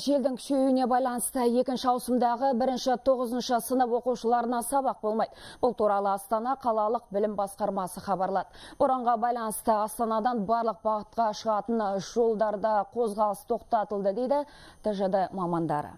Желдің күшеюіне байланысты екінші ауысымдағы бірінші тоғызыншы сынып оқушыларына сабақ болмайды. Бұл туралы Астана қалалық білім басқармасы хабарлады. Боранға байланысты Астанадан барлық бағытқа шығатын жолдарда қозғалыс тоқтатылды дейді тжд мамандары.